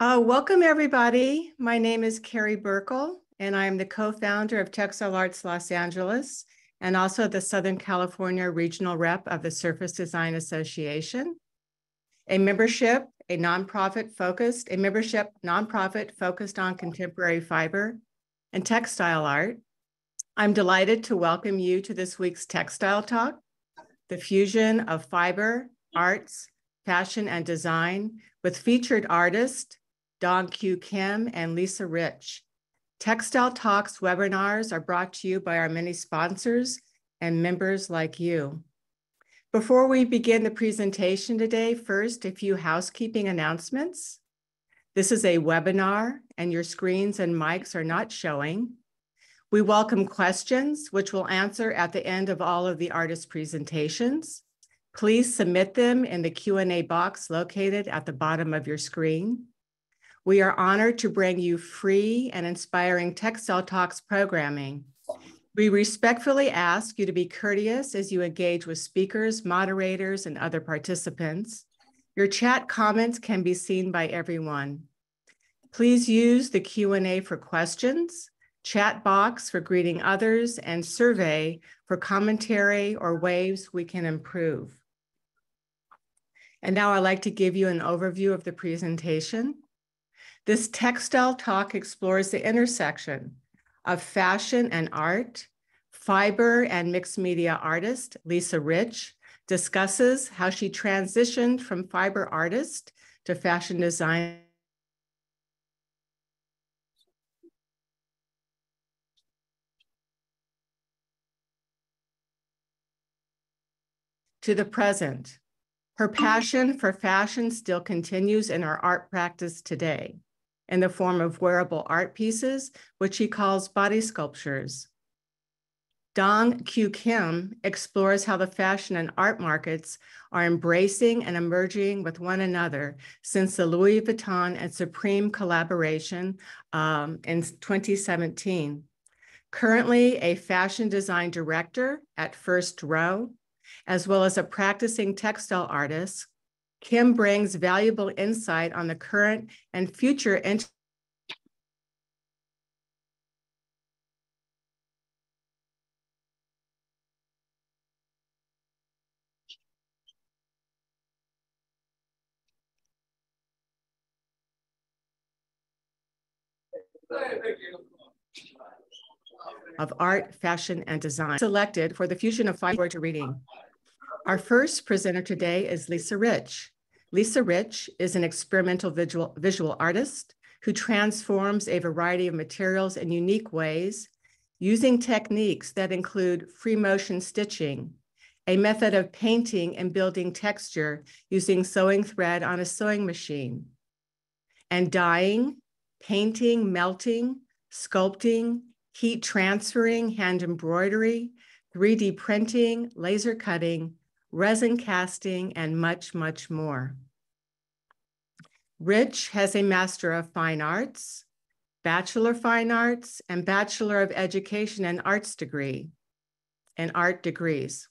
Uh, welcome, everybody. My name is Carrie Burkle, and I'm the co-founder of Textile Arts Los Angeles and also the Southern California Regional Rep of the Surface Design Association. A membership, a nonprofit focused, a membership nonprofit focused on contemporary fiber and textile art. I'm delighted to welcome you to this week's Textile Talk, the fusion of fiber, arts, fashion, and design with featured artist Dong Kyu Kim and Leisa Rich. Textile Talks webinars are brought to you by our many sponsors and members like you. Before we begin the presentation today, first, a few housekeeping announcements. This is a webinar and your screens and mics are not showing. We welcome questions, which we'll answer at the end of all of the artist presentations. Please submit them in the Q&A box located at the bottom of your screen. We are honored to bring you free and inspiring Textile Talks programming. We respectfully ask you to be courteous as you engage with speakers, moderators, and other participants. Your chat comments can be seen by everyone. Please use the Q&A for questions, chat box for greeting others, and survey for commentary or ways we can improve. And now I'd like to give you an overview of the presentation. This textile talk explores the intersection of fashion and art. Fiber and mixed media artist Leisa Rich discusses how she transitioned from fiber artist to fashion design to the present. Her passion for fashion still continues in her art practice today in the form of wearable art pieces, which he calls body sculptures. Dong Kyu Kim explores how the fashion and art markets are embracing and emerging with one another since the Louis Vuitton and Supreme collaboration um, in 2017. Currently a fashion design director at First Row, as well as a practicing textile artist, Kim brings valuable insight on the current and future of art, fashion, and design selected for the fusion of five words reading. Our first presenter today is Leisa Rich. Leisa Rich is an experimental visual, visual artist who transforms a variety of materials in unique ways using techniques that include free motion stitching, a method of painting and building texture using sewing thread on a sewing machine, and dyeing, painting, melting, sculpting, heat transferring, hand embroidery, 3D printing, laser cutting, resin casting, and much, much more. Rich has a Master of Fine Arts, Bachelor of Fine Arts, and Bachelor of Education and Arts degree, and art degrees.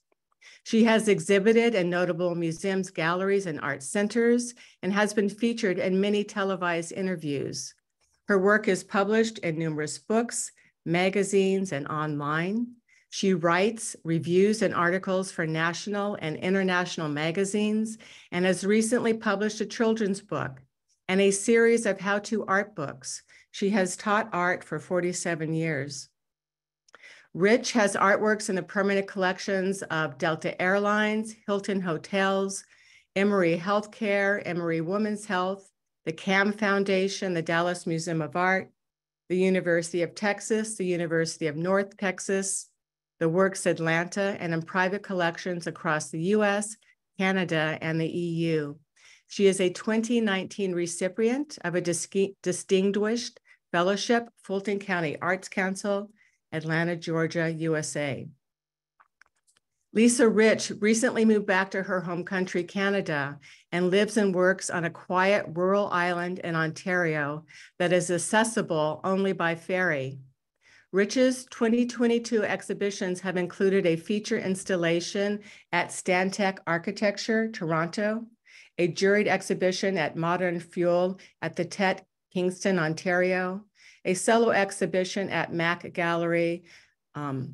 She has exhibited in notable museums, galleries, and art centers, and has been featured in many televised interviews. Her work is published in numerous books, magazines, and online. She writes reviews and articles for national and international magazines and has recently published a children's book and a series of how-to art books. She has taught art for 47 years. Rich has artworks in the permanent collections of Delta Airlines, Hilton Hotels, Emory Healthcare, Emory Women's Health, the CAM Foundation, the Dallas Museum of Art, the University of Texas, the University of North Texas, the Works Atlanta, and in private collections across the US, Canada, and the EU. She is a 2019 recipient of a distinguished fellowship, Fulton County Arts Council, Atlanta, Georgia, USA. Leisa Rich recently moved back to her home country, Canada, and lives and works on a quiet rural island in Ontario that is accessible only by ferry. Rich's 2022 exhibitions have included a feature installation at Stantec Architecture, Toronto, a juried exhibition at Modern Fuel at the Tett Kingston, Ontario, a solo exhibition at Mac Gallery, um,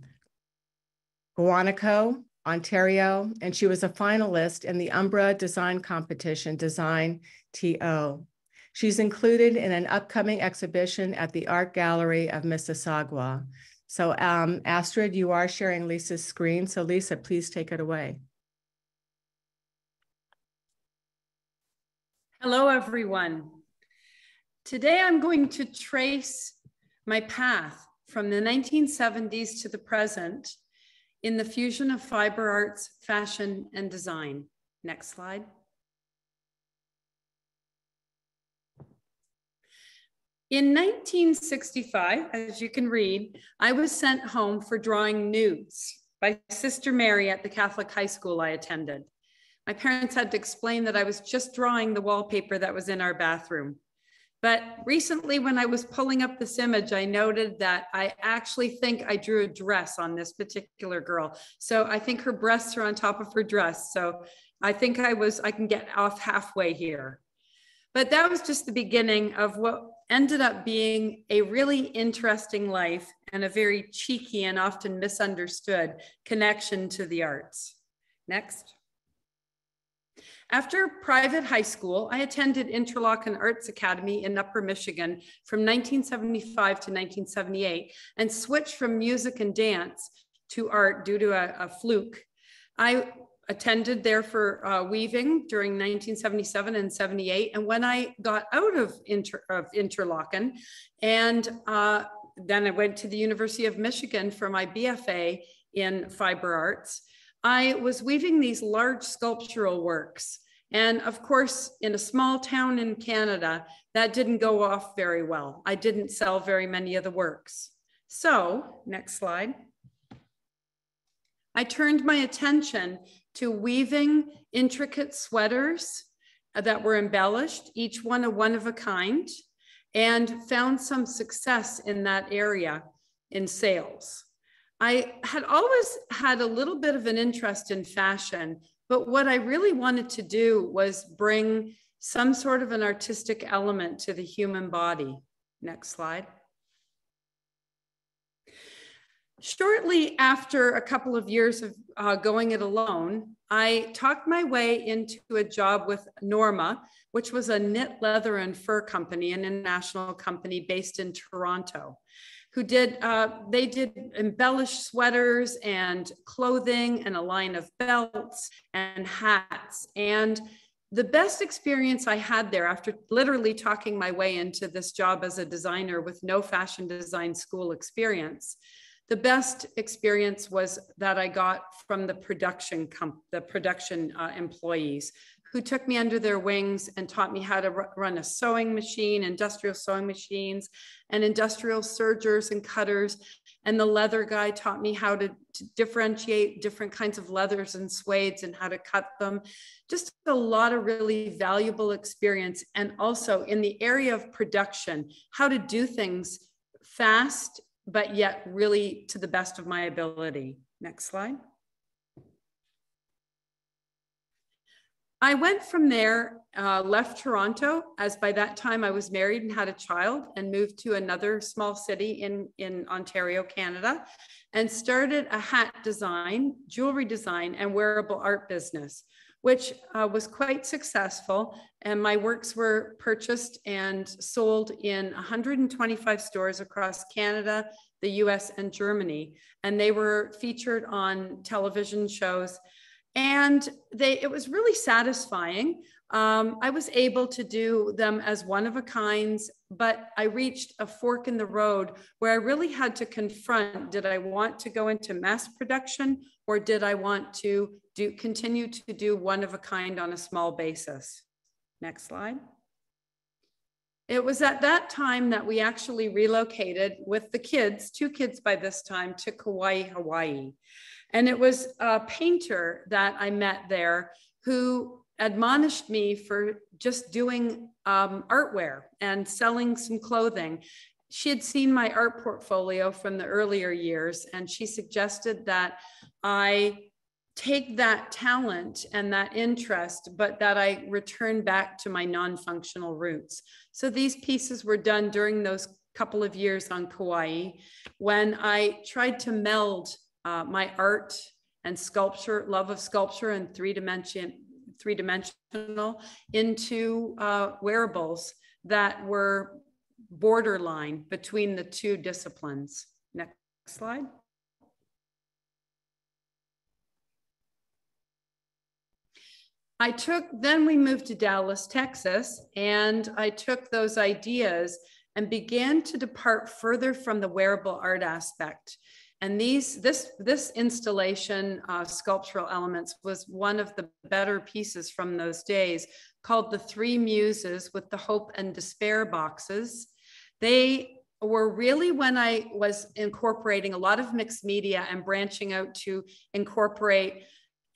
Gananoque, Ontario, and she was a finalist in the Umbra Design Competition Design TO. She's included in an upcoming exhibition at the Art Gallery of Mississauga. So um, Astrid, you are sharing Leisa's screen. So Lisa, please take it away. Hello, everyone. Today I'm going to trace my path from the 1970s to the present in the fusion of fiber arts, fashion, and design. Next slide. In 1965, as you can read, I was sent home for drawing nudes by Sister Mary at the Catholic high school I attended. My parents had to explain that I was just drawing the wallpaper that was in our bathroom. But recently, when I was pulling up this image, I noted that I actually think I drew a dress on this particular girl. So I think her breasts are on top of her dress. So I think I was, I can get off halfway here. But that was just the beginning of what ended up being a really interesting life and a very cheeky and often misunderstood connection to the arts. Next. After private high school, I attended Interlochen Arts Academy in Upper Michigan from 1975 to 1978 and switched from music and dance to art due to a, a fluke. I attended there for uh, weaving during 1977 and 78. And when I got out of, Inter, of Interlochen, and uh, then I went to the University of Michigan for my BFA in fiber arts, I was weaving these large sculptural works. And of course, in a small town in Canada, that didn't go off very well. I didn't sell very many of the works. So, next slide. I turned my attention to weaving intricate sweaters uh, that were embellished, each one a one of a kind, and found some success in that area in sales. I had always had a little bit of an interest in fashion, but what I really wanted to do was bring some sort of an artistic element to the human body. Next slide. Shortly after a couple of years of uh, going it alone, I talked my way into a job with Norma, which was a knit leather and fur company, an international company based in Toronto, who did, uh, they did embellished sweaters and clothing and a line of belts and hats. And the best experience I had there after literally talking my way into this job as a designer with no fashion design school experience the best experience was that I got from the production comp- the production uh, employees who took me under their wings and taught me how to run a sewing machine, industrial sewing machines, and industrial sergers and cutters. And the leather guy taught me how to, to differentiate different kinds of leathers and suedes and how to cut them. Just a lot of really valuable experience. And also in the area of production, how to do things fast but yet really to the best of my ability. Next slide. I went from there, uh, left Toronto, as by that time I was married and had a child, and moved to another small city in, in Ontario, Canada, and started a hat design, jewelry design, and wearable art business which uh, was quite successful. And my works were purchased and sold in 125 stores across Canada, the US, and Germany. And they were featured on television shows. And they, it was really satisfying. Um, I was able to do them as one of a kinds, but I reached a fork in the road where I really had to confront did I want to go into mass production or did I want to do continue to do one of a kind on a small basis? Next slide. It was at that time that we actually relocated with the kids, two kids by this time, to Kauai, Hawaii. And it was a painter that I met there who admonished me for just doing um, artware and selling some clothing. She had seen my art portfolio from the earlier years, and she suggested that I take that talent and that interest, but that I return back to my non-functional roots. So these pieces were done during those couple of years on Kauai when I tried to meld uh, my art and sculpture, love of sculpture and three dimension, three dimensional into uh, wearables that were borderline between the two disciplines. Next slide. I took, then we moved to Dallas, Texas, and I took those ideas and began to depart further from the wearable art aspect. And these, this, this installation, uh, sculptural elements, was one of the better pieces from those days, called the Three Muses with the Hope and Despair boxes. They were really when I was incorporating a lot of mixed media and branching out to incorporate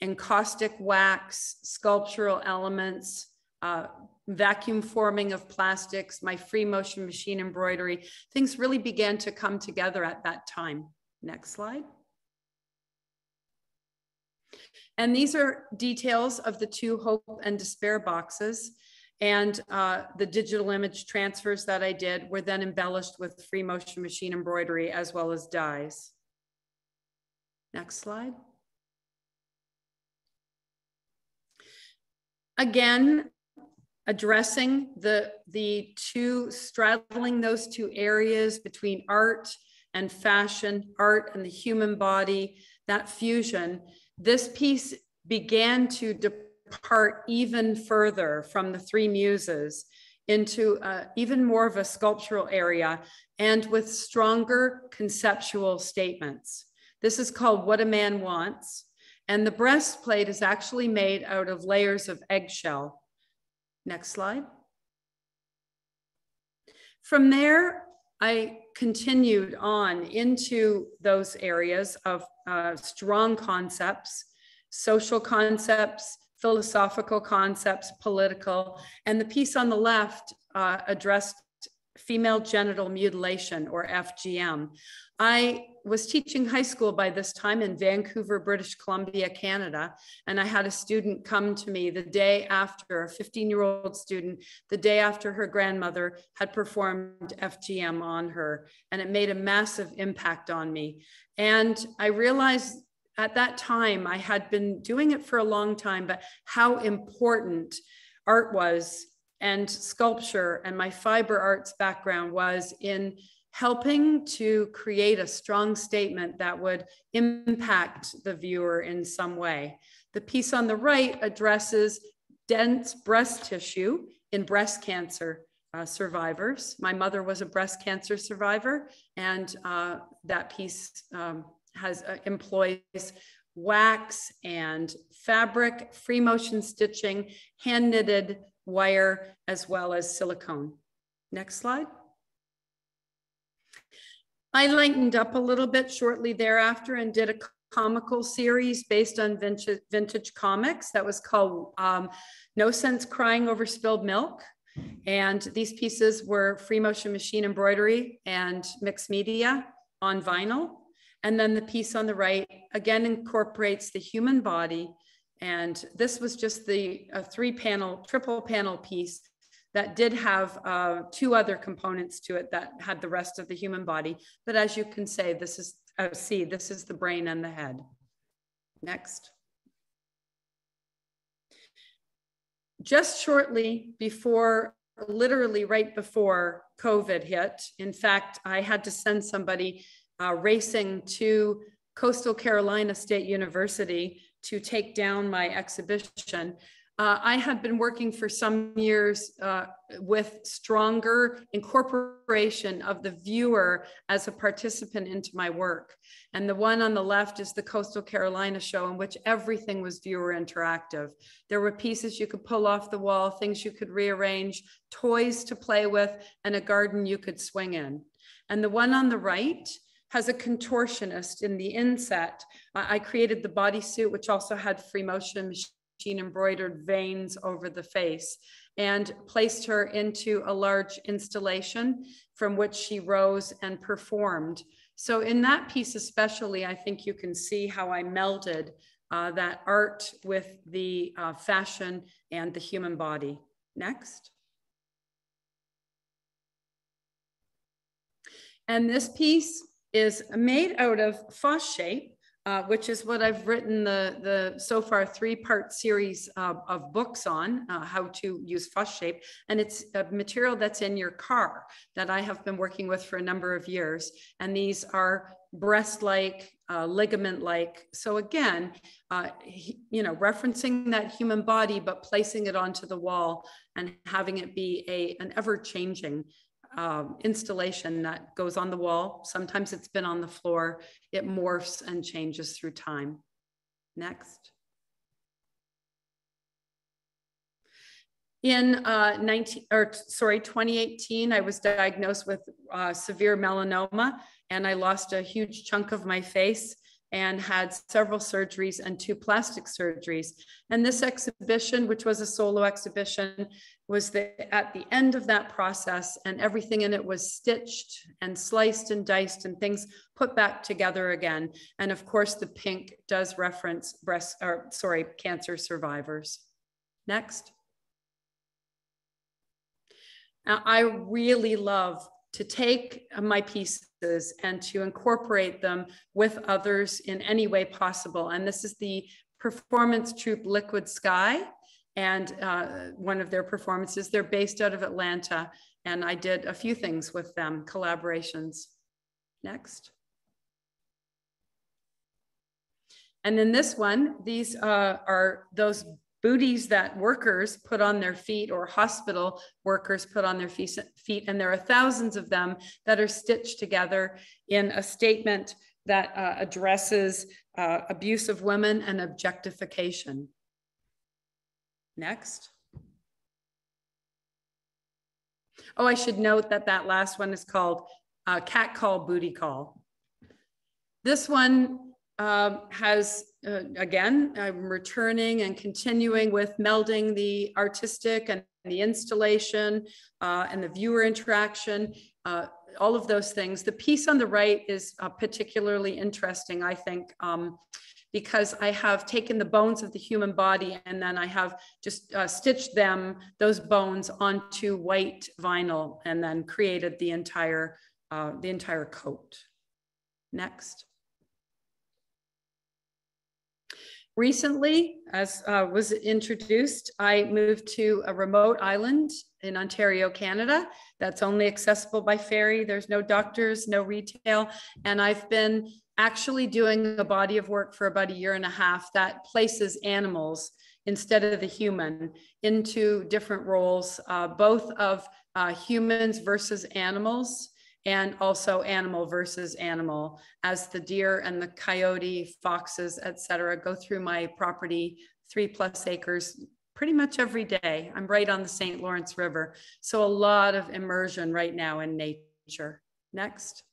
encaustic wax, sculptural elements, uh, vacuum forming of plastics, my free motion machine embroidery, things really began to come together at that time. Next slide. And these are details of the two hope and despair boxes. And uh, the digital image transfers that I did were then embellished with free motion machine embroidery as well as dyes. Next slide. Again, addressing the, the two, straddling those two areas between art and fashion, art and the human body, that fusion, this piece began to depart even further from the three muses into uh, even more of a sculptural area and with stronger conceptual statements. This is called What a Man Wants. And the breastplate is actually made out of layers of eggshell. Next slide. From there, I continued on into those areas of uh, strong concepts, social concepts, philosophical concepts, political, and the piece on the left uh, addressed female genital mutilation or FGM. I was teaching high school by this time in Vancouver, British Columbia, Canada. And I had a student come to me the day after, a 15 year old student, the day after her grandmother had performed FGM on her. And it made a massive impact on me. And I realized at that time, I had been doing it for a long time, but how important art was and sculpture and my fiber arts background was in helping to create a strong statement that would impact the viewer in some way. The piece on the right addresses dense breast tissue in breast cancer uh, survivors. My mother was a breast cancer survivor, and uh, that piece um, has uh, employs wax and fabric, free motion stitching, hand knitted wire, as well as silicone. Next slide. I lightened up a little bit shortly thereafter and did a comical series based on vintage, vintage comics that was called um, No Sense Crying Over Spilled Milk. And these pieces were free motion machine embroidery and mixed media on vinyl. And then the piece on the right again incorporates the human body. And this was just the three panel, triple panel piece that did have uh, two other components to it that had the rest of the human body. But as you can say, this is, uh, see, this is the brain and the head. Next. Just shortly before, literally right before COVID hit, in fact, I had to send somebody uh, racing to Coastal Carolina State University to take down my exhibition uh, I had been working for some years uh, with stronger incorporation of the viewer as a participant into my work. And the one on the left is the Coastal Carolina show in which everything was viewer interactive. There were pieces you could pull off the wall, things you could rearrange, toys to play with, and a garden you could swing in. And the one on the right has a contortionist in the inset. I created the bodysuit, which also had free motion machine embroidered veins over the face and placed her into a large installation from which she rose and performed. So in that piece especially, I think you can see how I melded uh, that art with the uh, fashion and the human body. Next. And this piece is made out of Fosshapes, uh, which is what I've written the, the so far three part series uh, of books on uh, how to use Fosshapes. And it's a material that's in your car that I have been working with for a number of years. And these are breast like, uh, ligament like. So again, uh, he, you know, referencing that human body, but placing it onto the wall and having it be a, an ever changing um, installation that goes on the wall. Sometimes it's been on the floor. It morphs and changes through time. Next. In uh, 19, or sorry, 2018, I was diagnosed with uh, severe melanoma and I lost a huge chunk of my face and had several surgeries and two plastic surgeries. And this exhibition, which was a solo exhibition, was the, at the end of that process and everything in it was stitched and sliced and diced and things put back together again. And of course, the pink does reference breast, or sorry, cancer survivors. Next. Now, I really love to take my pieces and to incorporate them with others in any way possible. And this is the performance troupe Liquid Sky and uh, one of their performances. They're based out of Atlanta, and I did a few things with them, collaborations. Next. And then this one, these uh, are those booties that workers put on their feet or hospital workers put on their feet, and there are thousands of them that are stitched together in a statement that uh, addresses uh, abuse of women and objectification. Next. Oh, I should note that that last one is called uh, Cat Call Booty Call. This one um, has, uh, again, I'm returning and continuing with melding the artistic and the installation uh, and the viewer interaction, uh, all of those things. The piece on the right is uh, particularly interesting, I think, um, because I have taken the bones of the human body and then I have just uh, stitched them, those bones onto white vinyl and then created the entire, uh, the entire coat. Next. Recently, as uh, was introduced, I moved to a remote island in Ontario, Canada. That's only accessible by ferry. There's no doctors, no retail. And I've been actually doing a body of work for about a year and a half that places animals instead of the human into different roles, uh, both of uh, humans versus animals and also animal versus animal as the deer and the coyote, foxes, etc., go through my property, three plus acres, pretty much every day. I'm right on the St. Lawrence River. So a lot of immersion right now in nature. Next.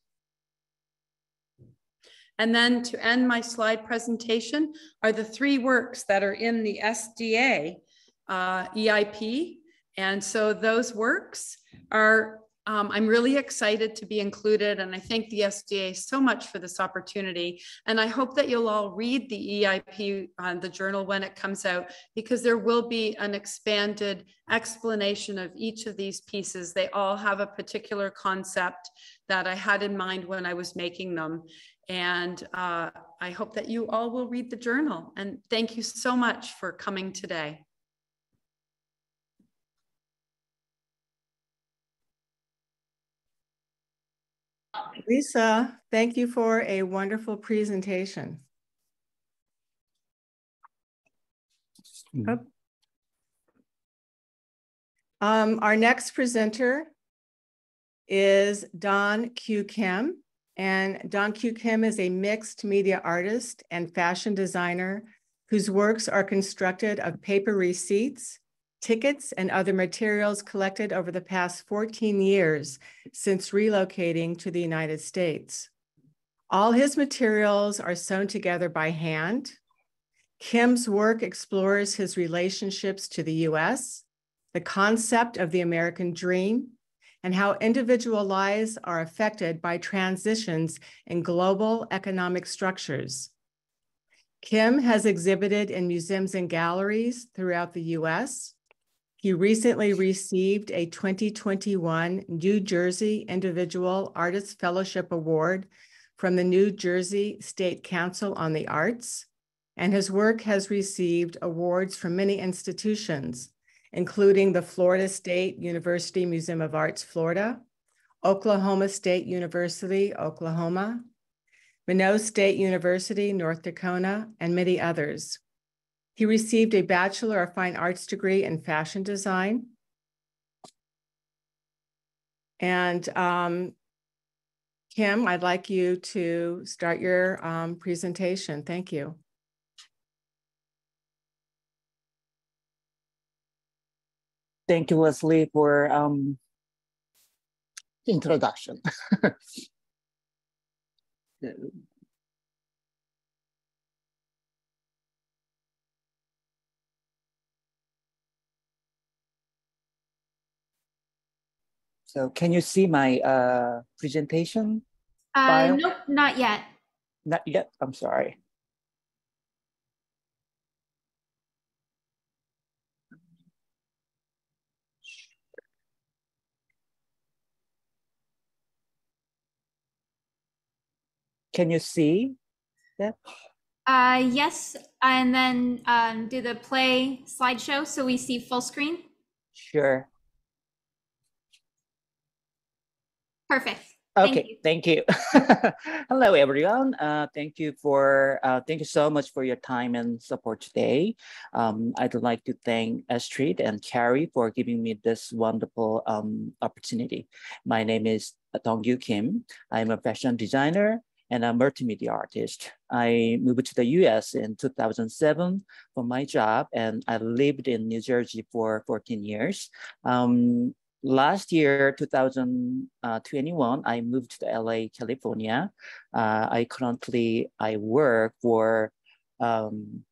And then to end my slide presentation are the three works that are in the SDA uh, EIP. And so those works are um, I'm really excited to be included, and I thank the SDA so much for this opportunity. And I hope that you'll all read the EIP on the journal when it comes out, because there will be an expanded explanation of each of these pieces. They all have a particular concept that I had in mind when I was making them. And uh, I hope that you all will read the journal. And thank you so much for coming today. Leisa, thank you for a wonderful presentation. Oh. Um, our next presenter is Dong Kyu Kim. And Dong Kyu Kim is a mixed media artist and fashion designer whose works are constructed of paper receipts, tickets, and other materials collected over the past 14 years since relocating to the United States. All his materials are sewn together by hand. Kim's work explores his relationships to the US, the concept of the American dream, and how individual lives are affected by transitions in global economic structures. Kim has exhibited in museums and galleries throughout the US. He recently received a 2021 New Jersey Individual Artist Fellowship Award from the New Jersey State Council on the Arts, and his work has received awards from many institutions, including the Florida State University Museum of Arts, Florida, Oklahoma State University, Oklahoma, Minot State University, North Dakota, and many others. He received a Bachelor of Fine Arts degree in fashion design. And um, Kim, I'd like you to start your um, presentation. Thank you. Thank you, Leslie, for um, introduction. So can you see my uh, presentation? Uh, nope, not yet. Not yet, I'm sorry. Can you see that? Uh, yes, and then um, do the play slideshow so we see full screen. Sure. Perfect. Thank Okay, you. thank you. Hello, everyone. Uh, thank you for uh, thank you so much for your time and support today. Um, I'd like to thank Astrid and Carrie for giving me this wonderful um, opportunity. My name is Dong Kyu Kim. I'm a fashion designer and a multimedia artist. I moved to the US in 2007 for my job, and I lived in New Jersey for 14 years. Um, last year, 2021, I moved to LA, California. Uh, I currently, I work for um,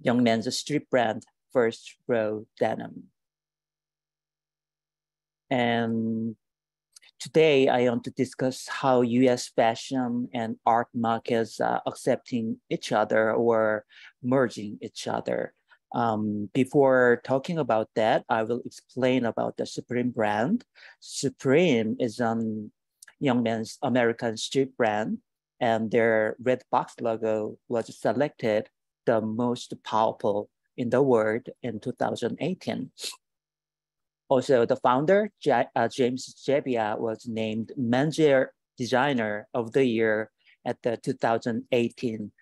young men's street brand, First Row Denim. And today I want to discuss how US fashion and art markets are accepting each other or merging each other. Um, before talking about that, I will explain about the Supreme brand. Supreme is an young man's American street brand, and their red box logo was selected the most powerful in the world in 2018. Also, the founder, Ja- uh, James Jebbia, was named Menswear Designer of the Year at the 2018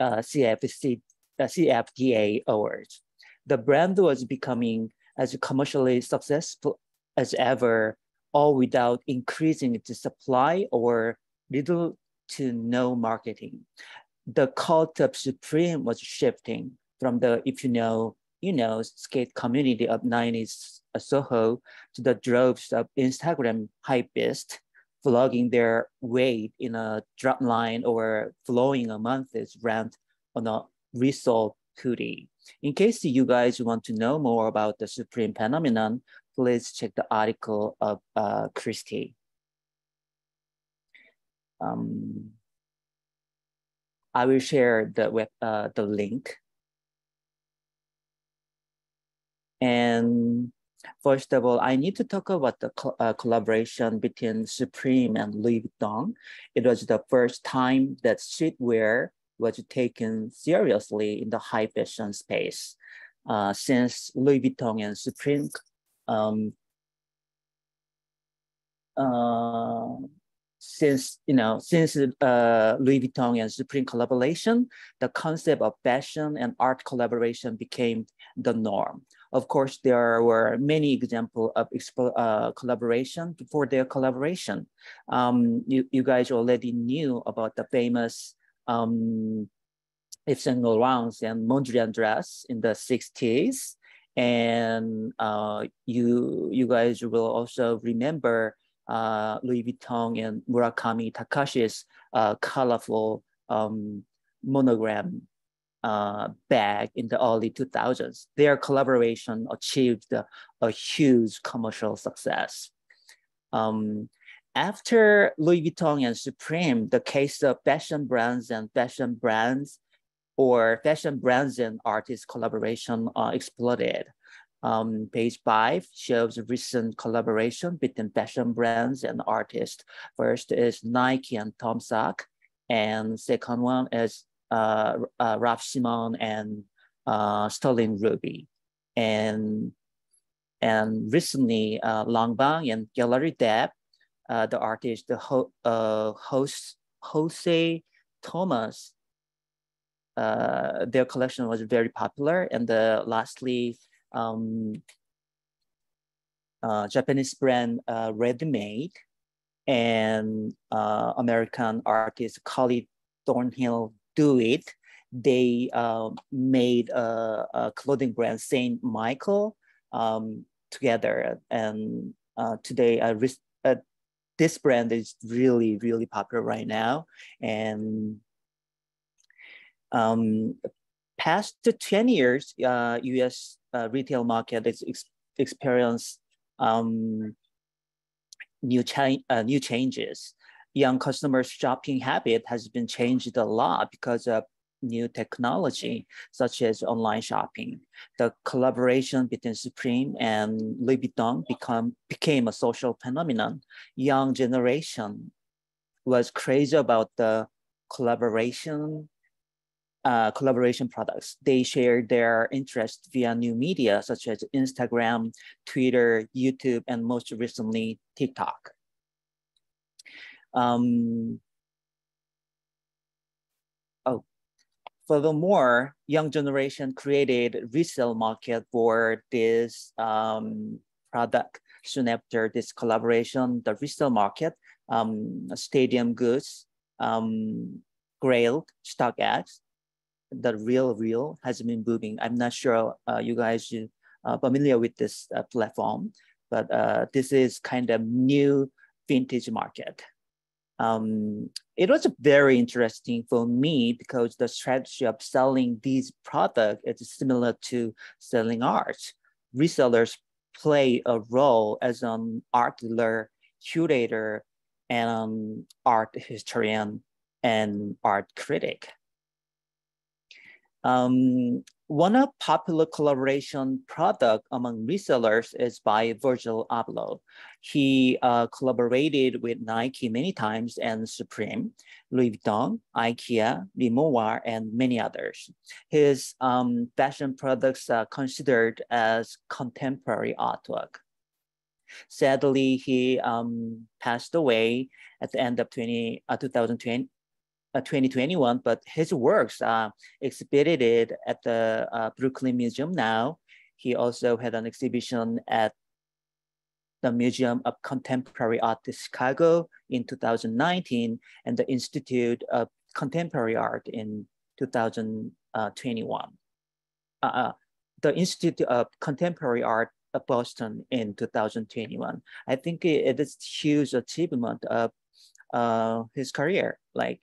uh, CFC, Uh, CFDA Awards. The brand was becoming as commercially successful as ever, all without increasing the supply or little to no marketing. The cult of Supreme was shifting from the, if you know, you know, skate community of 90s Soho to the droves of Instagram hypebeasts vlogging their weight in a drop line or flowing a month's rent on a resold hoodie. In case you guys want to know more about the Supreme phenomenon, please check the article of uh, Christie. Um, I will share the web, uh, the link. And first of all, I need to talk about the co uh, collaboration between Supreme and Louis Vuitton. It was the first time that streetwear was taken seriously in the high fashion space. Uh, since Louis Vuitton and Supreme um, uh, since you know since uh, Louis Vuitton and Supreme collaboration, the concept of fashion and art collaboration became the norm. Of course, there were many examples of uh, collaboration before their collaboration. Um, you, you guys already knew about the famous um, Yves Saint Laurent and Mondrian dress in the 60s. And uh, you, you guys will also remember uh, Louis Vuitton and Murakami Takashi's uh, colorful um, monogram uh, bag in the early 2000s. Their collaboration achieved a, a huge commercial success. Um, after Louis Vuitton and Supreme, the case of fashion brands and fashion brands or fashion brands and artists collaboration uh, exploded. Um, page five shows recent collaboration between fashion brands and artists. First is Nike and Tom Sachs, and second one is uh, uh, Raf Simon and uh, Sterling Ruby. And, and recently, uh, Lanvin and Gallery Dept, uh, the artist, the ho uh, host, Josué Thomas, uh, their collection was very popular. And the, lastly, um, uh, Japanese brand uh, Readymade and uh, American artist Collie Thornhill Do It. They uh, made a, a, clothing brand Saint Michael um, together, and uh, today uh, this brand is really really popular right now, and um, past 10 years, uh, US uh, retail market has ex experience um, new, cha uh, new changes. Young customers' shopping habit has been changed a lot because of new technology, such as online shopping. The collaboration between Supreme and Louis Vuitton become, became a social phenomenon. Young generation was crazy about the collaboration uh, collaboration products. They share their interest via new media such as Instagram, Twitter, YouTube, and most recently, TikTok. Um, oh, furthermore, young generation created resale market for this um, product. Soon after this collaboration, the resale market, um, Stadium Goods, um, stock StockX, the RealReal has been booming. I'm not sure uh, you guys are uh, familiar with this uh, platform, but uh, this is kind of new vintage market. Um, it was very interesting for me because the strategy of selling these products is similar to selling art. Resellers play a role as an art dealer, curator, and um, art historian and art critic. Um, one of popular collaboration product among resellers is by Virgil Abloh. He uh, collaborated with Nike many times and Supreme, Louis Vuitton, IKEA, Rimowa, and many others. His um, fashion products are considered as contemporary artwork. Sadly, he um, passed away at the end of 20, uh, 2020, 2021, but his works are exhibited at the uh, Brooklyn Museum now. He also had an exhibition at the Museum of Contemporary Art in Chicago in 2019 and the Institute of Contemporary Art in 2021. Uh, uh, the Institute of Contemporary Art of Boston in 2021. I think it is huge achievement of uh, his career. Like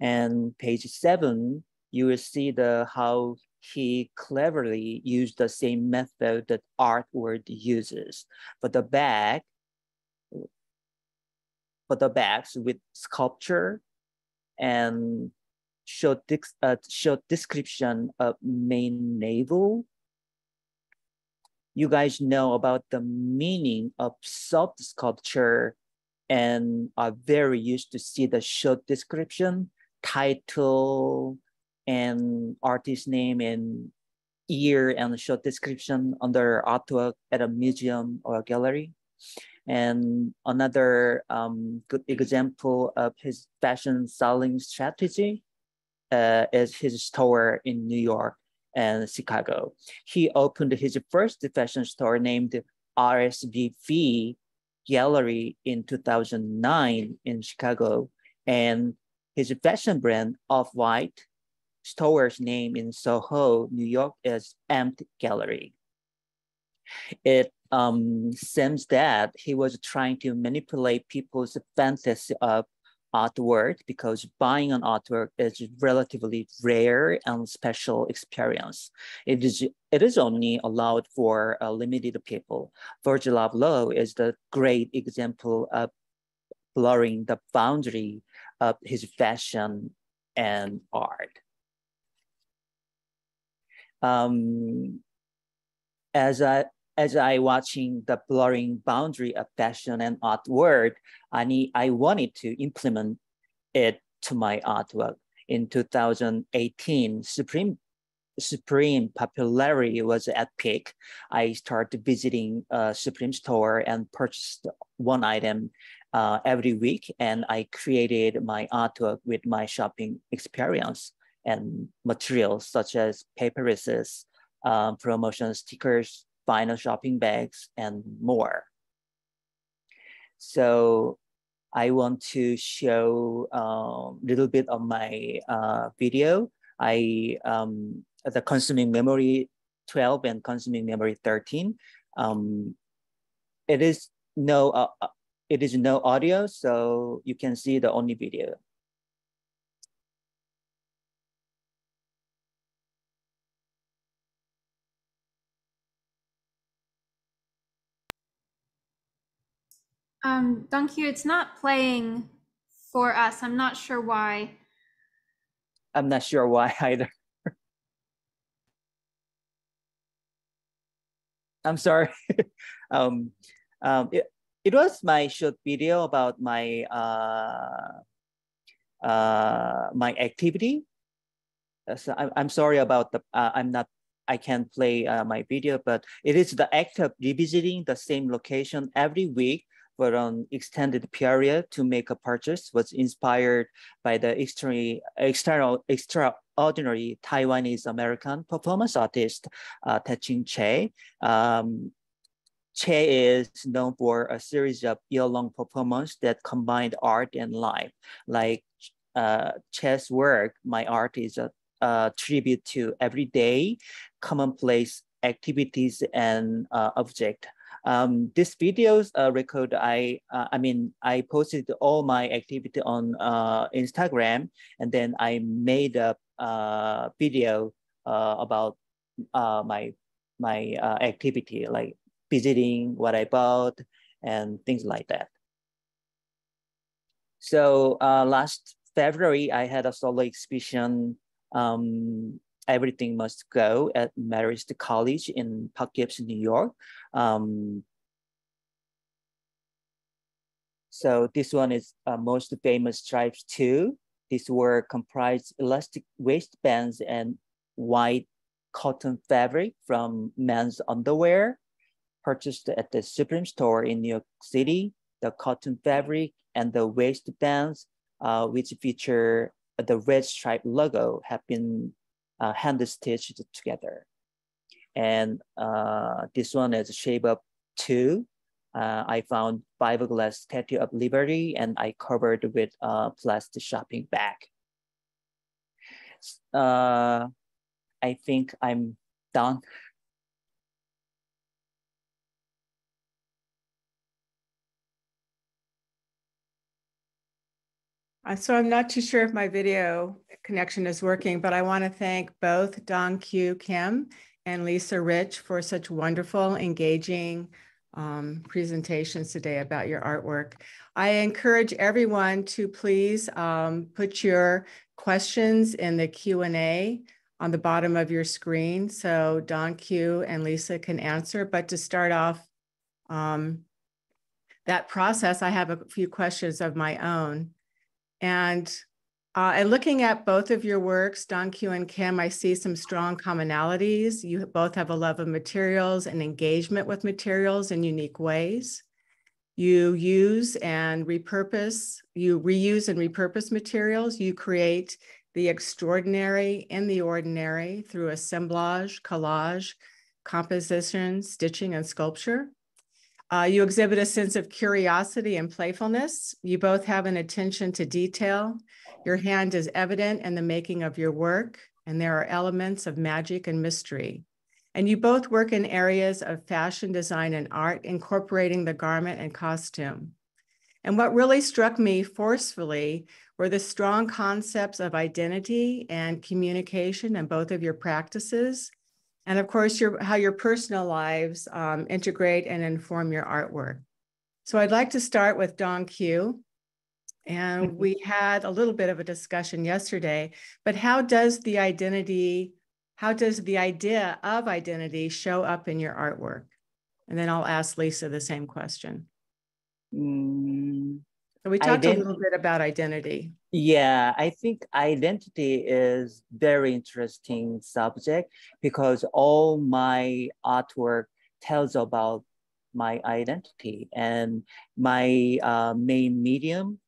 and page seven, you will see the how he cleverly used the same method that artwork uses. For the back, for the backs with sculpture and short, uh, short description of main navel. You guys know about the meaning of soft sculpture and are very used to see the short description title and artist name and year and short description under artwork at a museum or a gallery. And another um, good example of his fashion selling strategy uh, is his store in New York and Chicago. He opened his first fashion store named RSVP Gallery in 2009 in Chicago. And his fashion brand, Off-White, store's name in Soho, New York is Amped Gallery. It um, seems that he was trying to manipulate people's fantasy of artwork because buying an artwork is relatively rare and special experience. It is, it is only allowed for a limited people. Virgil Abloh is the great example of blurring the boundary of his fashion and art. Um, as I as I watching the blurring boundary of fashion and artwork, I need I wanted to implement it to my artwork. In 2018, Supreme Supreme popularity was at peak. I started visiting a Supreme store and purchased one item uh, every week, and I created my artwork with my shopping experience and materials such as papyruses, um, promotion stickers, vinyl shopping bags, and more. So I want to show a um, little bit of my uh, video. I um, the consuming memory 12 and consuming memory 13. Um, it is no uh, uh, it is no audio, so you can see the only video. Um, Dong Kyu, it's not playing for us. I'm not sure why. I'm not sure why either. I'm sorry. um, um, it, it was my short video about my uh, uh, my activity. Uh, so I'm, I'm sorry about the, uh, I'm not, I can't play uh, my video, but it is the act of revisiting the same location every week for an extended period to make a purchase was inspired by the external, external, extraordinary Taiwanese American performance artist, uh, Tehching Hsieh. Um, Hsieh is known for a series of year-long performances that combined art and life. Like uh, Hsieh's work, my art is a, a tribute to everyday, commonplace activities and uh, object um, this videos uh, record, I, uh, I mean, I posted all my activity on uh, Instagram, and then I made a uh, video uh, about uh, my my activity, like visiting, what I bought, and things like that. So uh, last February, I had a solo exhibition um, Everything Must Go at Marist College in Poughkeepsie, New York. Um, so this one is uh, most famous stripes too. These were comprised elastic waistbands and white cotton fabric from men's underwear purchased at the Supreme store in New York City. The cotton fabric and the waistbands, uh, which feature the red stripe logo, have been uh, hand stitched together. And uh, this one is shape up two. Uh, I found fiberglass Statue of Liberty and I covered with a plastic shopping bag. Uh, I think I'm done. So I'm not too sure if my video connection is working, but I want to thank both Dong Kyu Kim and Leisa Rich for such wonderful, engaging um, presentations today about your artwork. I encourage everyone to please um, put your questions in the Q&A on the bottom of your screen so Dong Kyu and Leisa can answer. But to start off um, that process, I have a few questions of my own. And uh, and looking at both of your works, Dong Kyu and Kim, I see some strong commonalities. You both have a love of materials and engagement with materials in unique ways. You use and repurpose, you reuse and repurpose materials. You create the extraordinary in the ordinary through assemblage, collage, composition, stitching, and sculpture. Uh, you exhibit a sense of curiosity and playfulness. You both have an attention to detail. Your hand is evident in the making of your work, and there are elements of magic and mystery. And you both work in areas of fashion design and art, incorporating the garment and costume. And what really struck me forcefully were the strong concepts of identity and communication in both of your practices, and of course, your, how your personal lives um, integrate and inform your artwork. So I'd like to start with Dong Kyu. And mm-hmm. we had a little bit of a discussion yesterday, but how does the identity how does the idea of identity show up in your artwork? And then I'll ask Leisa the same question. Mm, So we talked a little bit about identity. Yeah, I think identity is very interesting subject because all my artwork tells about my identity and my uh, main medium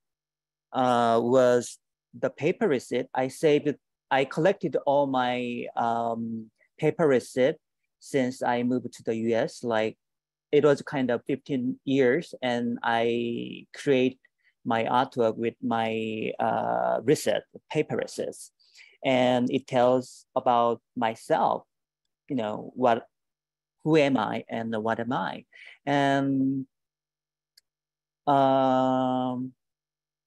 uh, was the paper receipt. I saved, I collected all my um, paper receipt since I moved to the US. Like it was kind of 15 years and I create my artwork with my uh, receipt, paper receipts. And it tells about myself, you know, what, who am I and what am I? And um,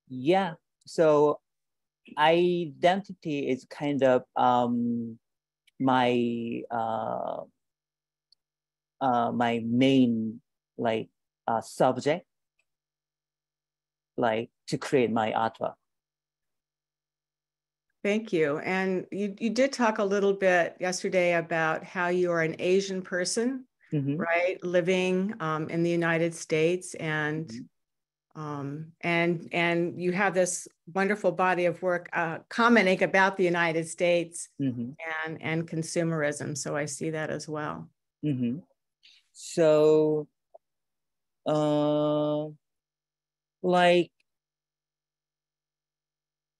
yeah, so identity is kind of um, my uh, uh, my main like uh, subject like to create my artwork. Thank you. And you, you did talk a little bit yesterday about how you are an Asian person, Mhm. right? Living um, in the United States and Mhm. um, and and you have this wonderful body of work uh, commenting about the United States Mhm. and and consumerism. So I see that as well. Mhm. So, uh, like,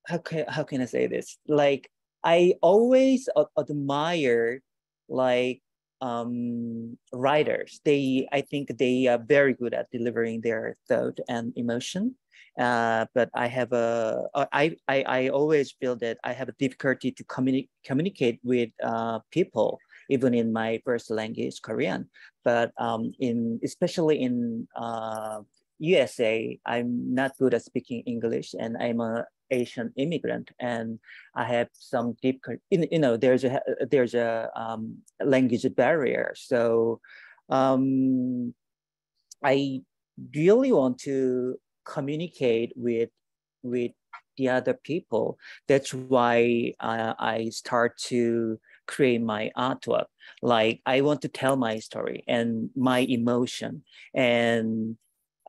how can how can I say this? Like, I always admire like um writers. They I think they are very good at delivering their thought and emotion. Uh, but I have a uh, I, I I always feel that I have a difficulty to communi- communicate with uh, people even in my first language Korean. But um, in especially in uh, USA, I'm not good at speaking English, and I'm a Asian immigrant, and I have some deep, you know, there's a there's a um, language barrier. So um, I really want to communicate with with the other people. That's why uh, I start to create my artwork. Like I want to tell my story and my emotion, and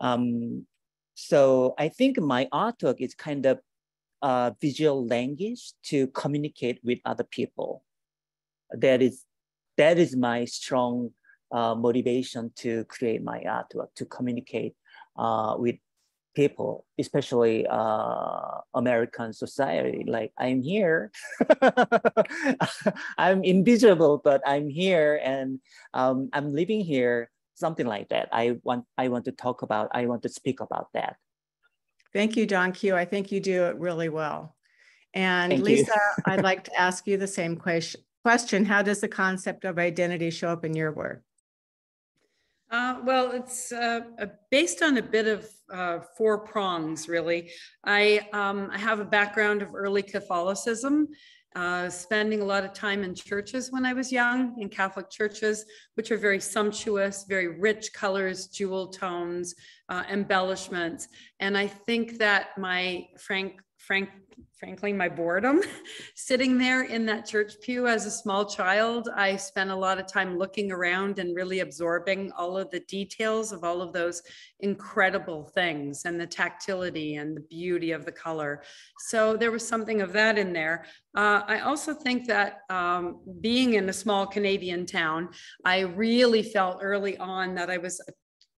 um, so I think my artwork is kind of a visual language to communicate with other people. That is that is my strong uh, motivation to create my artwork to communicate uh, with people, especially uh, American society. Like I'm here, I'm invisible, but I'm here and um, I'm living here. Something like that. I want. I want to talk about. I want to speak about that. Thank you, Dong Kyu. I think you do it really well. And Thank. Leisa, I'd like to ask you the same question. Question: How does the concept of identity show up in your work? Uh, well, it's uh, based on a bit of uh, four prongs, really. I, um, I have a background of early Catholicism, uh, spending a lot of time in churches when I was young, in Catholic churches, which are very sumptuous, very rich colors, jewel tones, uh, embellishments. And I think that my frank, frank, frankly, my boredom sitting there in that church pew as a small child, I spent a lot of time looking around and really absorbing all of the details of all of those incredible things and the tactility and the beauty of the color. So there was something of that in there. Uh, I also think that um, being in a small Canadian town, I really felt early on that I was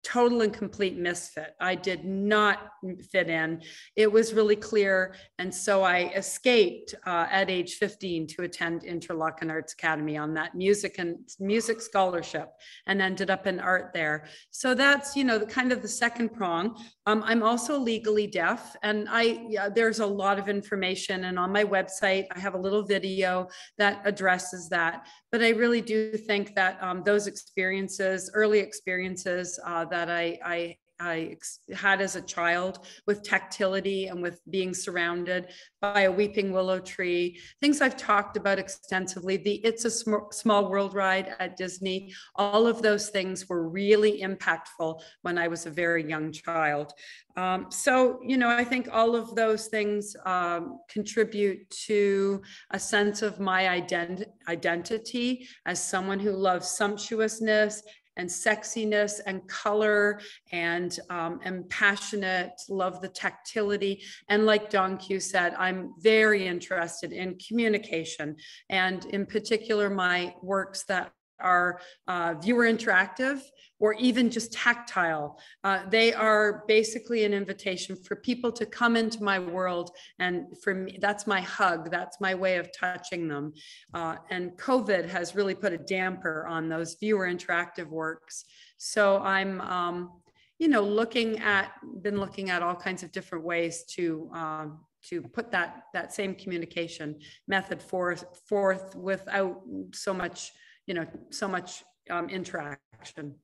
total and complete misfit. I did not fit in. It was really clear. And so I escaped uh, at age 15 to attend Interlochen Arts Academy on that music and music scholarship and ended up in art there. So that's, you know, the kind of the second prong. Um, I'm also legally deaf and I, yeah, there's a lot of information and on my website, I have a little video that addresses that. But I really do think that um, those experiences, early experiences uh, that I, I I had as a child with tactility and with being surrounded by a weeping willow tree, things I've talked about extensively, the It's a Sm- Small World ride at Disney, all of those things were really impactful when I was a very young child. Um, so, you know, I think all of those things um, contribute to a sense of my ident- identity as someone who loves sumptuousness and sexiness and color and um, am passionate, love the tactility. And like Dong Kyu said, I'm very interested in communication and in particular my works that are uh, viewer interactive or even just tactile. Uh, they are basically an invitation for people to come into my world. And for me, that's my hug. That's my way of touching them. Uh, and COVID has really put a damper on those viewer interactive works. So I'm, um, you know, looking at, been looking at all kinds of different ways to, um, to put that that same communication method forth forth without so much you know so much um, interaction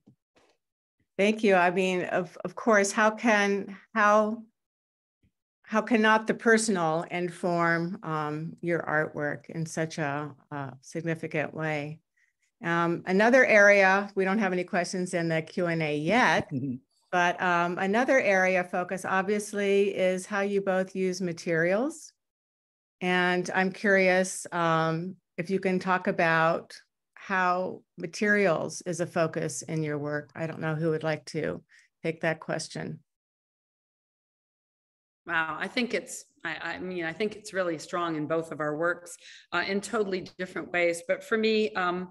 Thank you. I mean, of, of course, how can, how, how cannot the personal inform um, your artwork in such a, a significant way? Um, another area, we don't have any questions in the Q&A yet, Mhm. but um, another area of focus obviously is how you both use materials. And I'm curious um, if you can talk about how materials is a focus in your work. I don't know who would like to take that question. Wow, I think it's, I, I mean, I think it's really strong in both of our works uh, in totally different ways. But for me, um,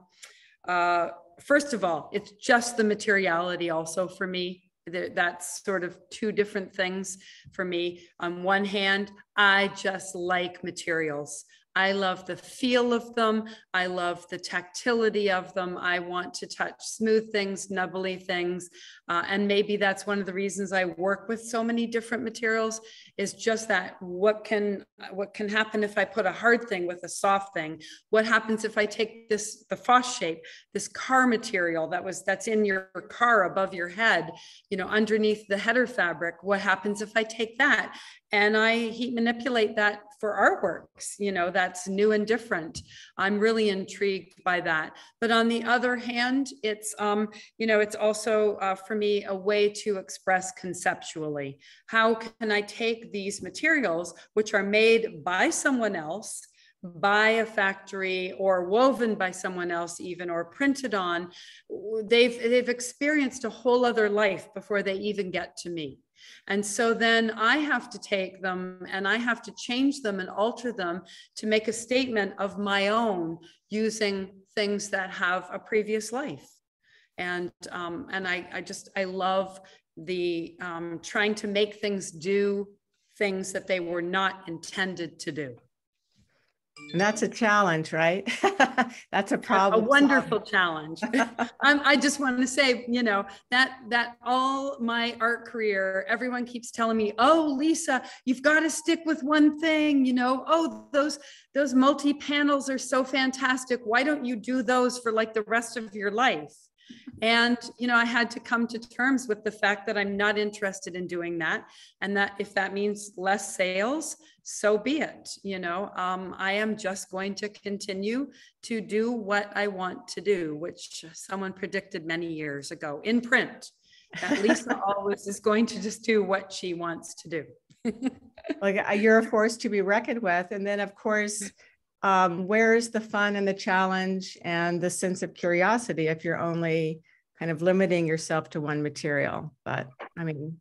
uh, first of all, it's just the materiality also for me. That's sort of two different things for me. On one hand, I just like materials. I love the feel of them. I love the tactility of them. I want to touch smooth things, nubbly things. Uh, and maybe that's one of the reasons I work with so many different materials is just that what can what can happen if I put a hard thing with a soft thing? What happens if I take this the Fosshape, this car material that was that's in your car above your head, you know, underneath the header fabric? What happens if I take that and I heat manipulate that for artworks, you know, that's new and different. I'm really intrigued by that. But on the other hand, it's, um, you know, it's also uh, for me a way to express conceptually. How can I take these materials, which are made by someone else, by a factory or woven by someone else even or printed on they've they've experienced a whole other life before they even get to me and so then I have to take them and I have to change them and alter them to make a statement of my own using things that have a previous life. And, um, and I, I just, I love the um, trying to make things do things that they were not intended to do. And that's a challenge, right? that's a problem. A wonderful challenge. um, I just want to say, you know, that that all my art career, everyone keeps telling me, "Oh, Leisa, you've got to stick with one thing." You know, oh, those those multi panels are so fantastic. Why don't you do those for like the rest of your life? And, you know, I had to come to terms with the fact that I'm not interested in doing that. And that if that means less sales, so be it. You know, um, I am just going to continue to do what I want to do, which someone predicted many years ago in print. That Leisa always is going to just do what she wants to do. like uh, you're a force to be reckoned with. And then, of course, um, where's the fun and the challenge and the sense of curiosity if you're only kind of limiting yourself to one material? But I mean,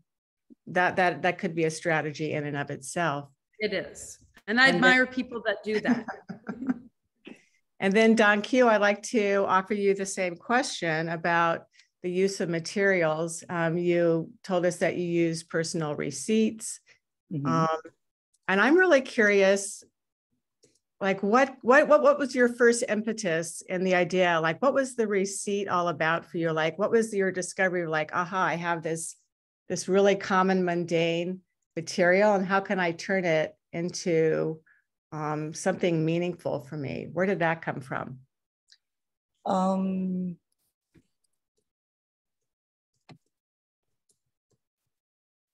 that that that could be a strategy in and of itself. It is, and I and admire then, people that do that. and then Dong Kyu, I'd like to offer you the same question about the use of materials. Um, you told us that you use personal receipts. Mm-hmm. Um, and I'm really curious like what what what what was your first impetus in the idea? Like what was the receipt all about for you like what was your discovery? Like aha i have this this really common mundane material and how can i turn it into um, something meaningful for me? Where did that come from? Um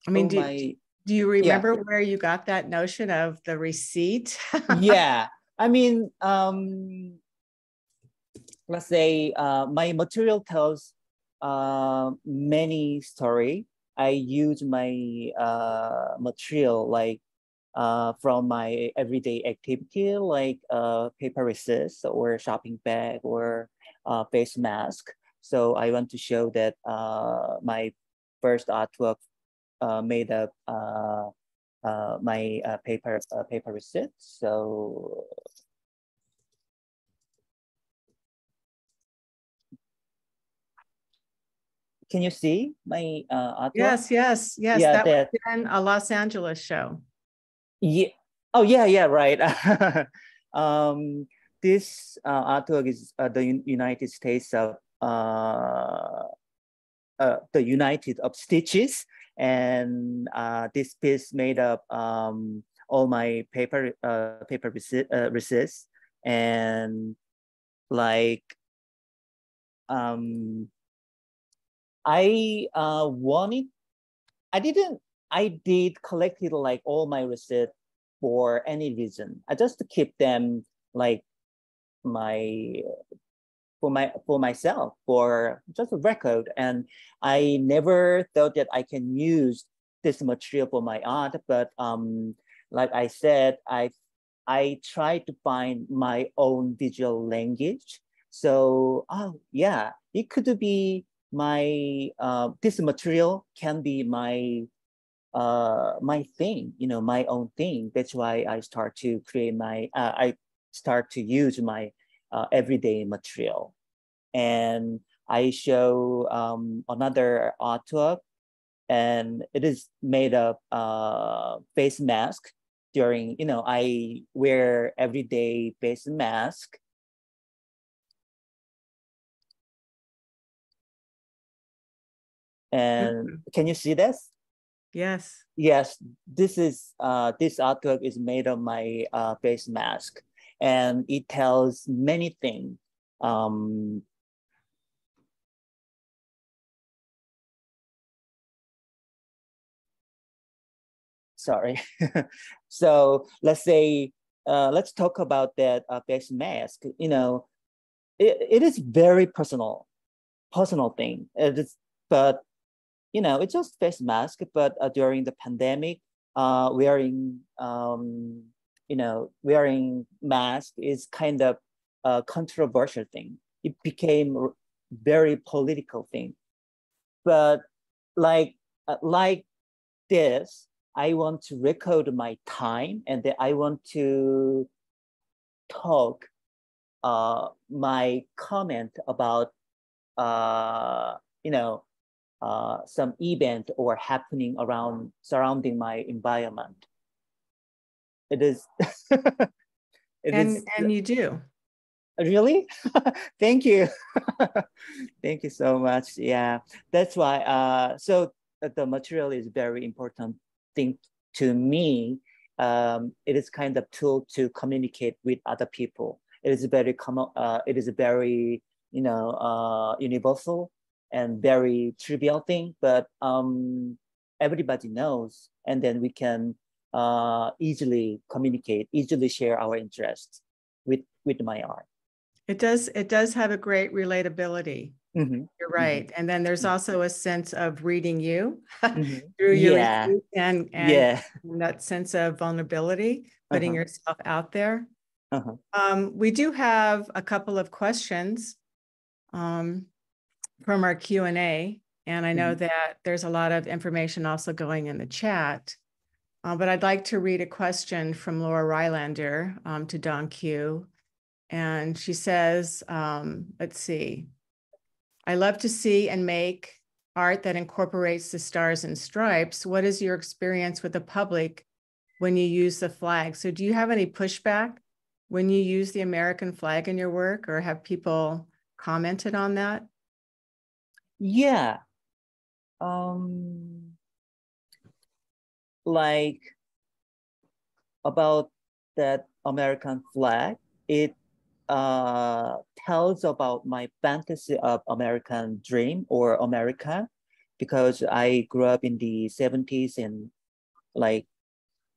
I mean, oh, do, my- do you remember where you got that notion of the receipt? yeah i mean um let's say uh, my material tells uh, many story. I use my uh, material like uh, from my everyday activity like uh, paper resist or shopping bag or uh, face mask. So i want to show that uh, my first artwork uh, made up uh, my uh, paper uh, paper receipt. So can you see my uh, artwork? Yes, yes, yes. Yeah, That was that- in a Los Angeles show. Yeah. Oh yeah, yeah, right. um, this uh, artwork is uh, the United States of uh, uh, the United of Stitches, and uh, this piece made up um, all my paper uh, paper resi- uh, and like um, I uh, wanted I didn't I did collected like all my receipt for any reason. I just to keep them like my for my for myself for just a record and I never thought that I can use this material for my art but um like I said I I try to find my own visual language so oh yeah it could be my uh, this material can be my uh, my thing, you know, my own thing. That's why I start to create my, uh, I start to use my uh, everyday material. And I show um, another artwork and it is made of uh, face mask during, you know, I wear everyday face mask. And can you see this? Yes. Yes, this is uh, this artwork is made of my uh, face mask, and it tells many things. Um, sorry. so let's say uh, let's talk about that uh, face mask. You know, it, it is very personal, personal thing. It is, but you know, it's just face mask, but uh, during the pandemic, uh, wearing, um, you know, wearing mask is kind of a controversial thing. It became very political thing. But like, uh, like this, I want to record my time and then I want to talk uh, my comment about, uh, you know, uh, some event or happening around surrounding my environment. It is. it And, is- and you do. really? Thank you. Thank you so much. Yeah. That's why uh so the material is very important thing to me. Um it is kind of tool to communicate with other people. It is very common uh it is a very you know uh universal and very trivial thing but um everybody knows and then we can uh easily communicate easily share our interests with with my art It does, it does have a great relatability. Mhm. You're right. And then there's also a sense of reading you Mhm. through your Yeah. receipt and, and yeah. that sense of vulnerability, putting Uh-huh. yourself out there. Uh-huh. Um, we do have a couple of questions um, from our Q and A, and I know Mhm. that there's a lot of information also going in the chat. Uh, but I'd like to read a question from Laura Rylander um, to Dong Kyu. And she says, um, let's see. I love to see and make art that incorporates the stars and stripes. What is your experience with the public when you use the flag? So do you have any pushback when you use the American flag in your work or have people commented on that? Yeah. Um like about that American flag, it uh tells about my fantasy of American dream or America. because I grew up in the 70s and like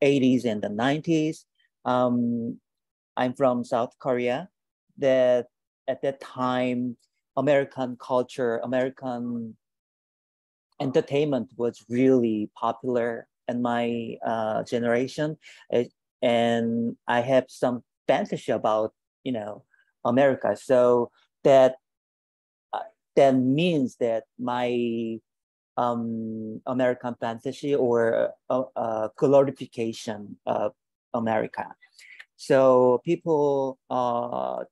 80s and the 90s. Um, I'm from South Korea. That at that time, American culture, American entertainment was really popular in my uh, generation, it, and I have some fantasy about you know America. So that uh, that means that my um, American fantasy or uh, uh, glorification of America. So people uh,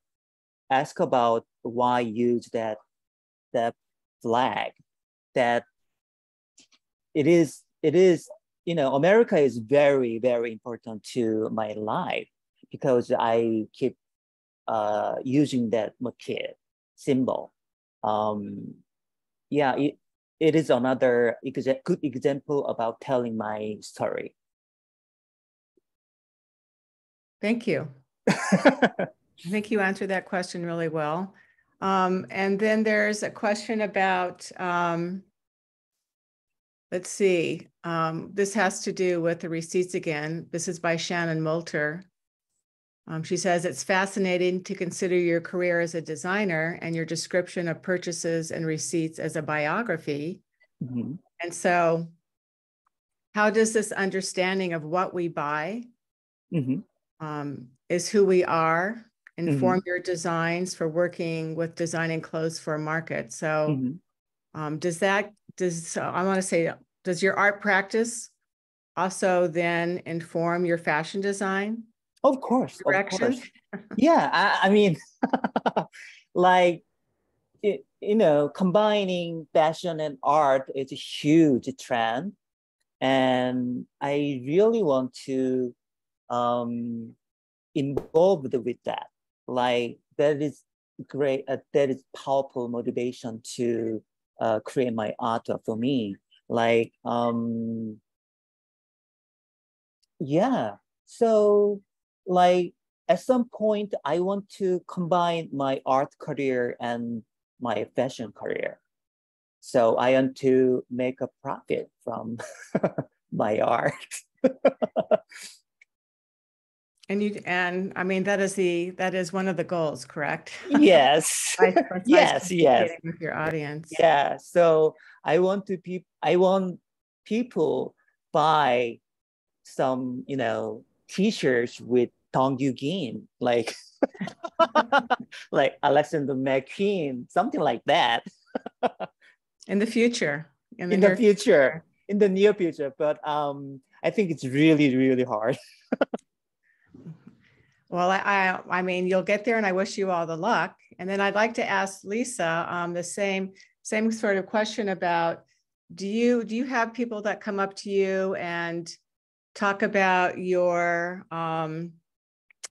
ask about why use that that flag that it is it is you know america is very very important to my life because i keep uh, using that motif symbol um, yeah it, it is another exa- good example about telling my story Thank you. I think you answered that question really well. Um, and then there's a question about, um, let's see, um, this has to do with the receipts again. This is by Shannon Moulter. Um, she says it's fascinating to consider your career as a designer and your description of purchases and receipts as a biography. Mhm. And so, how does this understanding of what we buy Mhm. um, is who we are, inform your designs for working with designing clothes for a market. So Mhm. Um, does that, does, I want to say, does your art practice also then inform your fashion design Of course, of course. Yeah, I, I mean, like, it, you know, combining fashion and art is a huge trend, and I really want to um, involved with that. Like that is great. Uh, that is powerful motivation to uh, create my art for me. Like, um, yeah. So like at some point i want to combine my art career and my fashion career so i want to make a profit from my art And you, and I mean, that is the, that is one of the goals, correct? yes yes yes With your audience. yeah so i want to pe- i want people buy some you know t-shirts with Dong Kyu Kim, like like Alexander McQueen, something like that In the future. in near the future, in the near future. But um, I think it's really, really hard. Well, I, I, I mean, you'll get there and I wish you all the luck. And then I'd like to ask Leisa, um, the same, same sort of question about, do you, do you have people that come up to you and talk about your, um,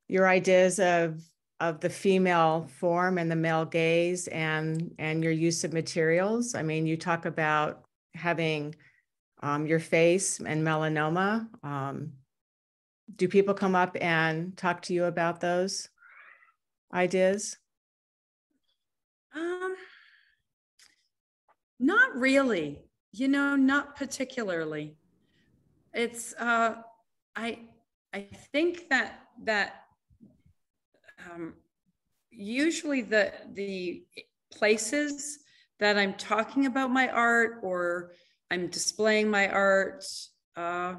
your ideas of, of the female form and the male gaze and, and your use of materials? I mean, you talk about having, um, your face and melanoma. Um, do people come up and talk to you about those ideas? Um, not really, you know, not particularly. It's, uh, I, I think that, that, um, usually the, the places that I'm talking about my art or I'm displaying my art, uh,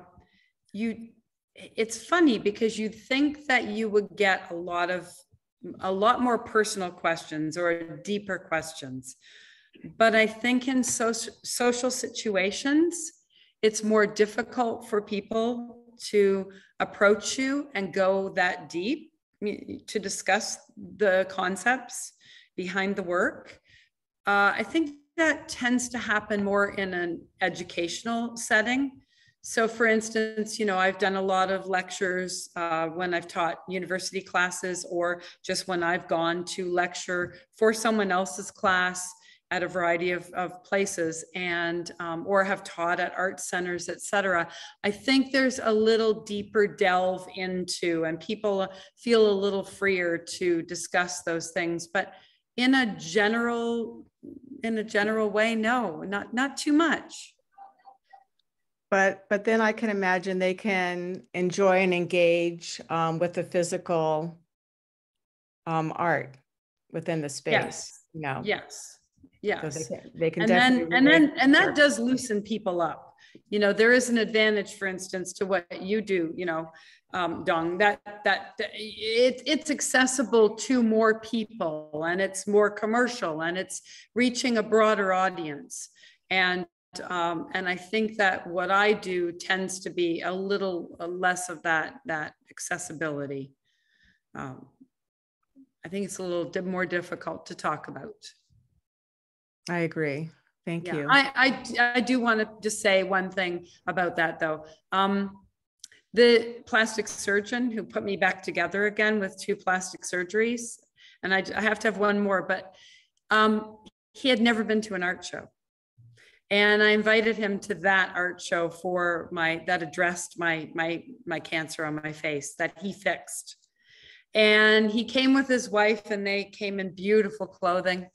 you, it's funny because you'd think that you would get a lot of a lot more personal questions or deeper questions. But i think in social social situations it's more difficult for people to approach you and go that deep to discuss the concepts behind the work. Uh, i think that tends to happen more in an educational setting so for instance, you know, I've done a lot of lectures uh, when I've taught university classes or just when I've gone to lecture for someone else's class at a variety of, of places and um, or have taught at art centers, et cetera. I think there's a little deeper delve into and people feel a little freer to discuss those things. But in a general, in a general way, no, not, not too much. But, but then I can imagine they can enjoy and engage um, with the physical um, art within the space, Yes. you know? Yes, So yes. they can- They can And then, and then, and that does loosen people up. You know, there is an advantage, for instance, to what you do, you know, um, Dong, that, that, that it, it's accessible to more people and it's more commercial and it's reaching a broader audience. And, um, and I think that what I do tends to be a little uh, less of that, that accessibility. Um, I think it's a little more difficult to talk about. I agree. Thank Yeah, you. I, I, I do want to just say one thing about that, though. Um, the plastic surgeon who put me back together again with two plastic surgeries, and I, I have to have one more, but um, he had never been to an art show. And I invited him to that art show for my, that addressed my, my, my cancer on my face that he fixed. And he came with his wife and they came in beautiful clothing.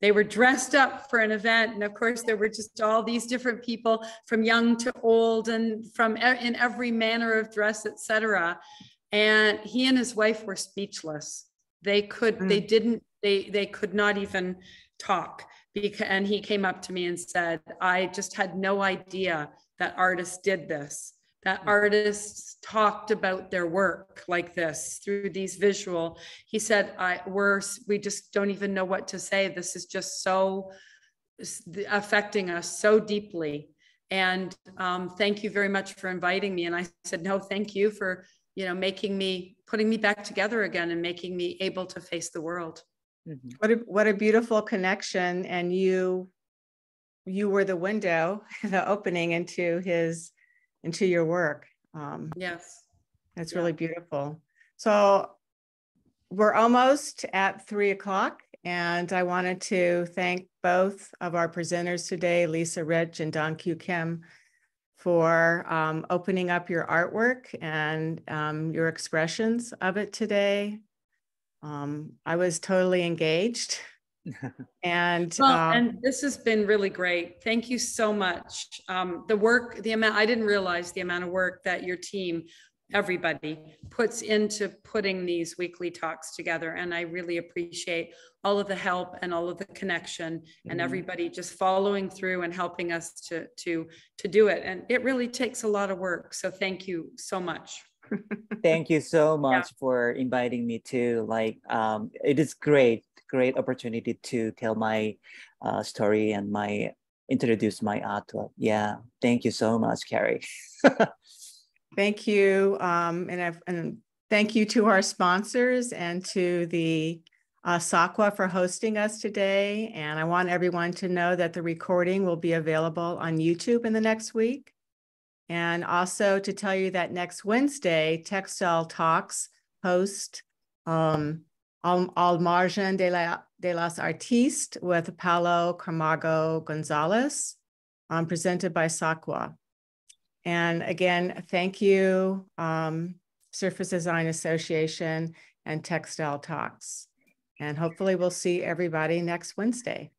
They were dressed up for an event. And of course, there were just all these different people from young to old and from in every manner of dress, etc. And he and his wife were speechless. They could, they mm. didn't, they, they could not even talk. Because, and he came up to me and said, I just had no idea that artists did this that artists talked about their work like this through these visual. He said i we're we just don't even know what to say. This is just so affecting us so deeply. And um, thank you very much for inviting me. And i said no thank you for you know making me putting me back together again and making me able to face the world Mhm. What a, what a beautiful connection. And you, you were the window, the opening into his, into your work. Um, yes That's Yeah. really beautiful. So we're almost at three o'clock and I wanted to thank both of our presenters today, Leisa Rich and Dong Kyu Kim, for um, opening up your artwork and um, your expressions of it today. Um, I was totally engaged and Well, um, and this has been really great. Thank you so much. Um, the work, the amount, I didn't realize the amount of work that your team, everybody puts into putting these weekly talks together. And I really appreciate all of the help and all of the connection and Mhm. everybody just following through and helping us to, to, to do it. And it really takes a lot of work. So thank you so much. Thank you so much for inviting me to like um it is great great opportunity to tell my uh, story and my introduce my artwork. Yeah, thank you so much, Carrie. Thank you. Um, and I've, and thank you to our sponsors and to the uh, for hosting us today. And I want everyone to know that the recording will be available on YouTube in the next week. And also to tell you that next Wednesday, Textile Talks host um, Al, Al Margen de, la, de las Artistes with Paulo Carmago Gonzalez, um, presented by SAQA. And again, thank you, um, Surface Design Association and Textile Talks. And hopefully we'll see everybody next Wednesday.